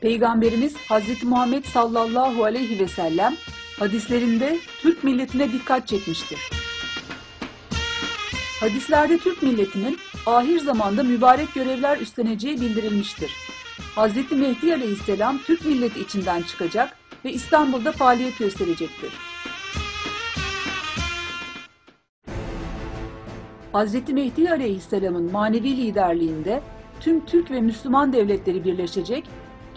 Peygamberimiz Hz. Muhammed sallallahu aleyhi ve sellem hadislerinde Türk milletine dikkat çekmiştir. Hadislerde Türk milletinin ahir zamanda mübarek görevler üstleneceği bildirilmiştir. Hz. Mehdi aleyhisselam Türk milleti içinden çıkacak ve İstanbul'da faaliyet gösterecektir. Hz. Mehdi aleyhisselamın manevi liderliğinde tüm Türk ve Müslüman devletleri birleşecek,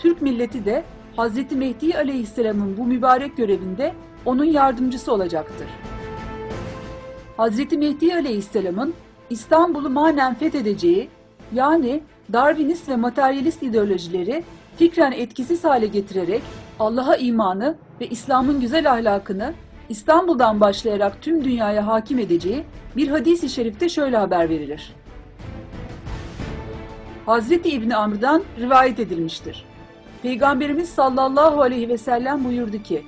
Türk milleti de Hz. Mehdi aleyhisselamın bu mübarek görevinde onun yardımcısı olacaktır. Hz. Mehdi aleyhisselamın İstanbul'u manen fethedeceği, yani Darwinist ve materyalist ideolojileri fikren etkisiz hale getirerek Allah'a imanı ve İslam'ın güzel ahlakını İstanbul'dan başlayarak tüm dünyaya hakim edeceği bir hadis-i şerifte şöyle haber verilir. Hazreti İbni Amr'dan rivayet edilmiştir. Peygamberimiz sallallahu aleyhi ve sellem buyurdu ki,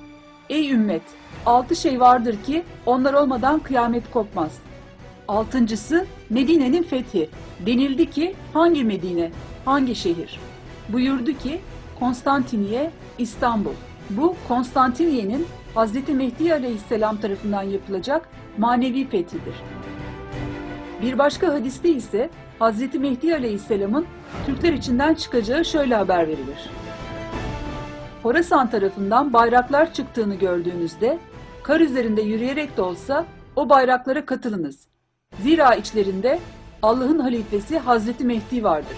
Ey ümmet! Altı şey vardır ki onlar olmadan kıyamet kopmaz. Altıncısı Medine'nin fethi. Denildi ki hangi Medine, hangi şehir? Buyurdu ki Konstantiniye, İstanbul. Bu Konstantiniye'nin Hz. Mehdi aleyhisselam tarafından yapılacak manevi fethidir. Bir başka hadiste ise Hz. Mehdi aleyhisselamın Türkler içinden çıkacağı şöyle haber verilir. Horasan tarafından bayraklar çıktığını gördüğünüzde kar üzerinde yürüyerek de olsa o bayraklara katılınız. Zira içlerinde Allah'ın halifesi Hazreti Mehdi vardır.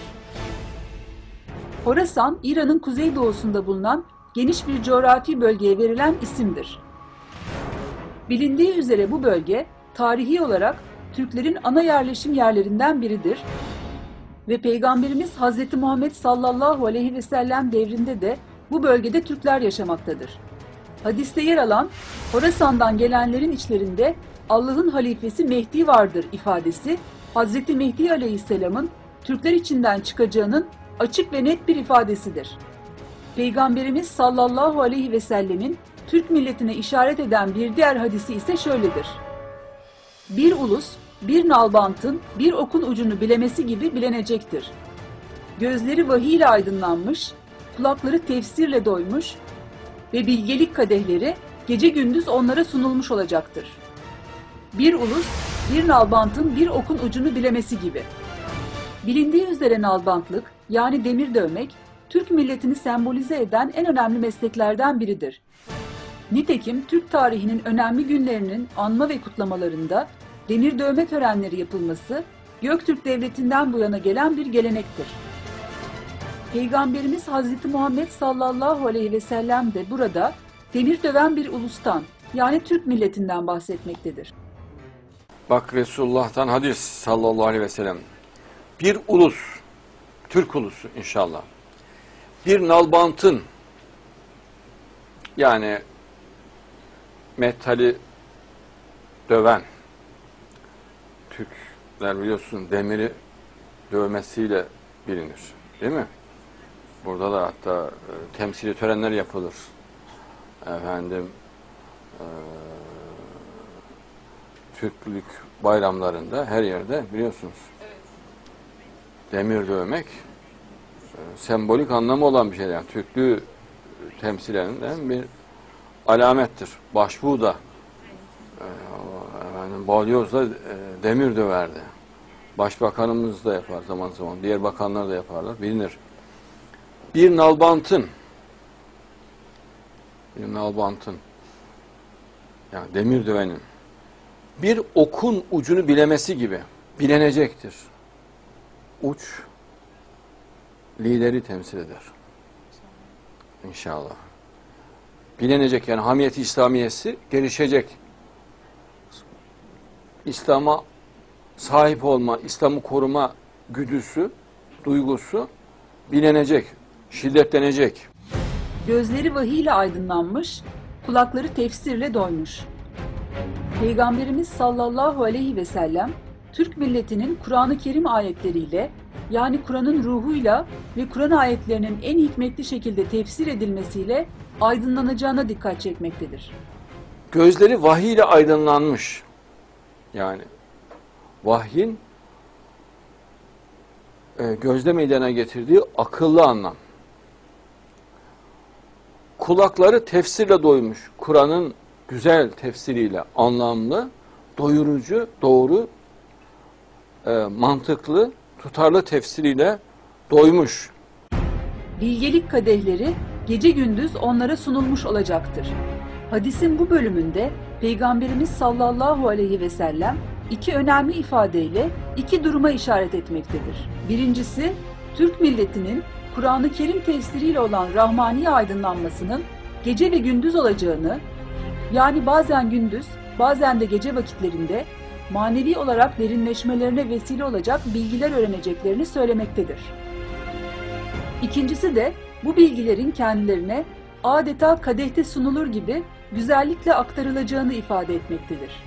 Horasan, İran'ın kuzeydoğusunda bulunan geniş bir coğrafi bölgeye verilen isimdir. Bilindiği üzere bu bölge tarihi olarak Türklerin ana yerleşim yerlerinden biridir ve Peygamberimiz Hz. Muhammed sallallahu aleyhi ve sellem devrinde de bu bölgede Türkler yaşamaktadır. Hadiste yer alan Horasan'dan gelenlerin içlerinde Allah'ın halifesi Mehdi vardır ifadesi Hz. Mehdi aleyhisselamın Türkler içinden çıkacağının açık ve net bir ifadesidir. Peygamberimiz sallallahu aleyhi ve sellemin Türk milletine işaret eden bir diğer hadisi ise şöyledir. Bir ulus, bir nalbantın bir okun ucunu bilemesi gibi bilenecektir. Gözleri vahiy ile aydınlanmış, kulakları tefsirle doymuş ve bilgelik kadehleri gece gündüz onlara sunulmuş olacaktır. Bir ulus, bir nalbantın bir okun ucunu bilemesi gibi. Bilindiği üzere nalbantlık, yani demir dövmek, Türk milletini sembolize eden en önemli mesleklerden biridir. Nitekim Türk tarihinin önemli günlerinin anma ve kutlamalarında demir dövme törenleri yapılması Göktürk Devleti'nden bu yana gelen bir gelenektir. Peygamberimiz Hazreti Muhammed sallallahu aleyhi ve sellem de burada demir döven bir ulustan yani Türk milletinden bahsetmektedir. Bak Resulullah'tan hadis sallallahu aleyhi ve sellem. Bir ulus, Türk ulusu inşallah. Bir nalbantın yani metali döven Türkler biliyorsun demiri dövmesiyle bilinir. Değil mi? Burada da hatta e, temsili törenler yapılır. Efendim e, Türklük bayramlarında her yerde biliyorsunuz. Demir dövmek e, sembolik anlamı olan bir şey. Yani Türklüğü temsil eden bir alamettir. Başbuğ da e, efendim, balyozla e, demir döverdi. Başbakanımız da yapar zaman zaman. Diğer bakanlar da yaparlar. Bilinir. Bir nalbantın bir nalbantın yani demir dövenin bir okun ucunu bilemesi gibi bilenecektir. Uç lideri temsil eder. İnşallah. Bilenecek yani hamiyeti İslamiyesi gelişecek. İslam'a sahip olma, İslam'ı koruma güdüsü, duygusu bilenecek, şiddetlenecek. Gözleri vahiy ile aydınlanmış, kulakları tefsirle doymuş. Peygamberimiz sallallahu aleyhi ve sellem Türk milletinin Kur'an-ı Kerim ayetleriyle yani Kur'an'ın ruhuyla ve Kur'an ayetlerinin en hikmetli şekilde tefsir edilmesiyle aydınlanacağına dikkat çekmektedir. Gözleri vahiy ile aydınlanmış. Yani vahyin e, gözle meydana getirdiği akıllı anlam. Kulakları tefsirle doymuş. Kur'an'ın güzel tefsiriyle anlamlı, doyurucu, doğru, e, mantıklı, tutarlı tefsiriyle doymuş. Bilgelik kadehleri gece gündüz onlara sunulmuş olacaktır. Hadisin bu bölümünde Peygamberimiz sallallahu aleyhi ve sellem iki önemli ifadeyle iki duruma işaret etmektedir. Birincisi, Türk milletinin Kur'an-ı Kerim tefsiriyle olan rahmani aydınlanmasının gece ve gündüz olacağını, yani bazen gündüz, bazen de gece vakitlerinde manevi olarak derinleşmelerine vesile olacak bilgiler öğreneceklerini söylemektedir. İkincisi de bu bilgilerin kendilerine adeta kadehte sunulur gibi güzellikle aktarılacağını ifade etmektedir.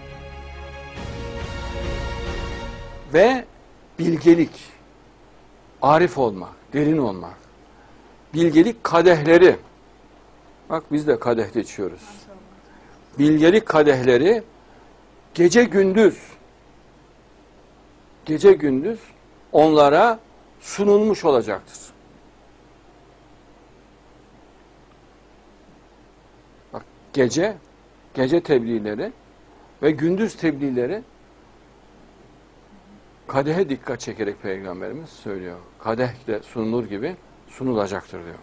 Ve bilgelik, arif olmak, derin olmak. Bilgelik kadehleri, bak biz de kadeh içiyoruz. Bilgelik kadehleri gece gündüz, gece gündüz onlara sunulmuş olacaktır. Bak gece, gece tebliğleri ve gündüz tebliğleri kadehe dikkat çekerek Peygamberimiz söylüyor. Kadeh de sunulur gibi sunulacaktır diyor.